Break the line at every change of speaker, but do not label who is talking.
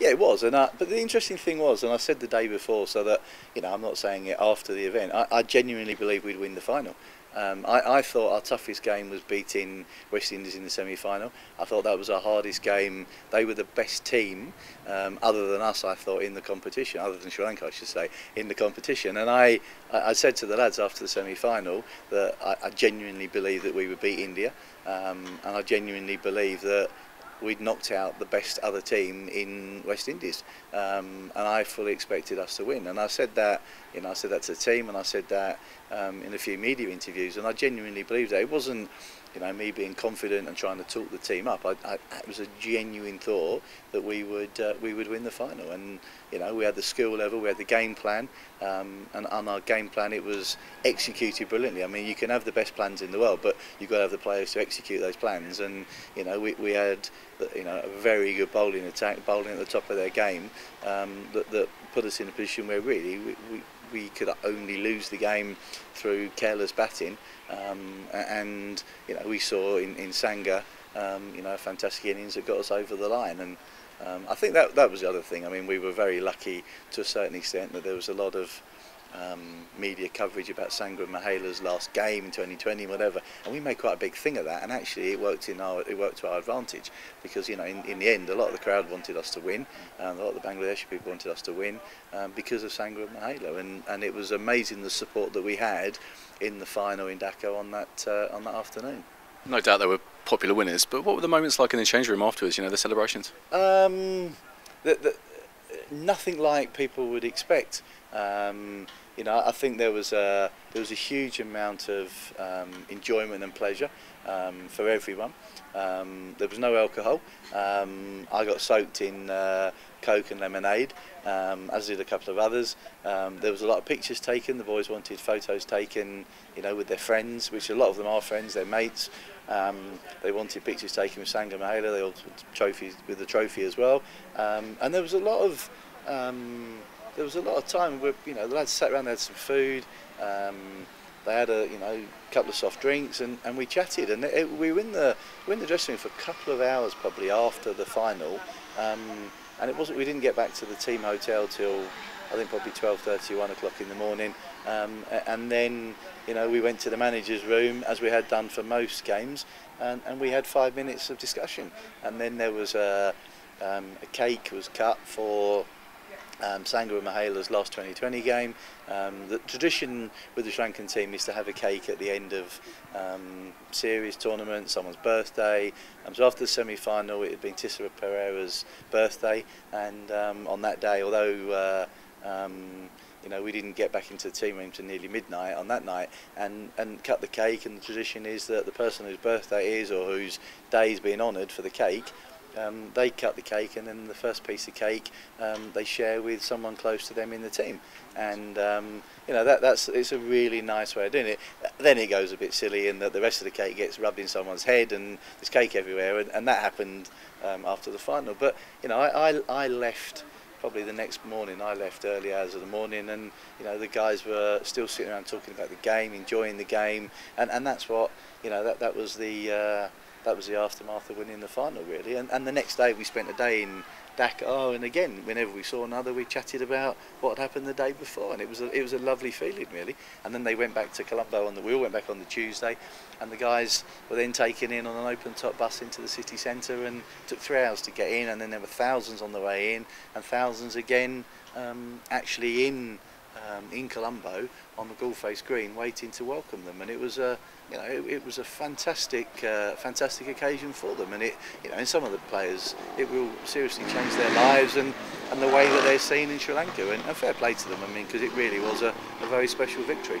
Yeah, it was, and I, but the interesting thing was, and I said the day before, so that you know, I'm not saying it after the event. I, I genuinely believe we'd win the final. Um, I, I thought our toughest game was beating West Indies in the semi-final. I thought that was our hardest game. They were the best team, um, other than us, I thought, in the competition, other than Sri Lanka, I should say, in the competition. And I, I said to the lads after the semi-final that I, I genuinely believe that we would beat India, um, and I genuinely believe that we'd knocked out the best other team in West Indies, um, and I fully expected us to win. And I said that, you know, I said that to the team, and I said that um, in a few media interviews, and I genuinely believed that it wasn't you know, me being confident and trying to talk the team up, I, I, it was a genuine thought that we would uh, we would win the final. And you know, we had the skill level, we had the game plan, um, and on our game plan, it was executed brilliantly. I mean, you can have the best plans in the world, but you've got to have the players to execute those plans. And you know, we, we had you know a very good bowling attack, bowling at the top of their game, um, that, that put us in a position where really we, we we could only lose the game through careless batting. Um, and you know, we saw in, in Sanga, um, you know, fantastic innings that got us over the line. And um, I think that that was the other thing. I mean, we were very lucky to a certain extent that there was a lot of um, media coverage about Sangram Mahela's last game in 2020, whatever. And we made quite a big thing of that, and actually it worked in our it worked to our advantage because you know in, in the end a lot of the crowd wanted us to win, a lot of the Bangladeshi people wanted us to win um, because of Sangram Mahela. and and it was amazing the support that we had in the final in Dhaka on that uh, on that afternoon.
No doubt they were popular winners, but what were the moments like in the change room afterwards? You know the celebrations.
Um, the, the, nothing like people would expect. Um, you know, I think there was a there was a huge amount of um, enjoyment and pleasure um, for everyone. Um, there was no alcohol. Um, I got soaked in uh, Coke and lemonade, um, as did a couple of others. Um, there was a lot of pictures taken. The boys wanted photos taken, you know, with their friends, which a lot of them are friends, their mates. Um, they wanted pictures taken with Sangha Mahela. They all trophies with the trophy as well. Um, and there was a lot of um, there was a lot of time where you know the lads sat around, they had some food, um, they had a you know couple of soft drinks, and, and we chatted, and it, it, we were in the we were in the dressing room for a couple of hours probably after the final, um, and it wasn't we didn't get back to the team hotel till I think probably 12:30, 1 o'clock in the morning, um, and then you know we went to the manager's room as we had done for most games, and, and we had five minutes of discussion, and then there was a, um, a cake was cut for um, Sangha and Mahala's last 2020 game. Um, the tradition with the Sri Lankan team is to have a cake at the end of um, series tournament, someone's birthday. Um, so after the semi-final, it had been Tissa Pereira's birthday, and um, on that day, although uh, um, you know, we didn't get back into the team room until nearly midnight on that night and, and cut the cake and the tradition is that the person whose birthday is or whose day is being honoured for the cake Um, they cut the cake, and then the first piece of cake um, they share with someone close to them in the team. And um, you know that that's it's a really nice way of doing it. Then it goes a bit silly in that the rest of the cake gets rubbed in someone's head, and there's cake everywhere. And, and that happened um, after the final. But you know, I, I, I left probably the next morning. I left early hours of the morning, and you know the guys were still sitting around talking about the game, enjoying the game, and, and that's what you know that that was the uh, that was the aftermath of winning the final, really. And, and the next day, we spent a day in Dakar, oh, and again, whenever we saw another, we chatted about what had happened the day before, and it was a, it was a lovely feeling, really. And then they went back to Colombo on the wheel, we went back on the Tuesday, and the guys were then taken in on an open top bus into the city centre, and took three hours to get in, and then there were thousands on the way in, and thousands again um, actually in um, in Colombo on the Face Green, waiting to welcome them. And it was a, you know, it, it was a fantastic, uh, fantastic occasion for them. And it, you know, in some of the players, it will seriously change their lives and, and the way that they're seen in Sri Lanka. And, a fair play to them, I mean, because it really was a, a very special victory.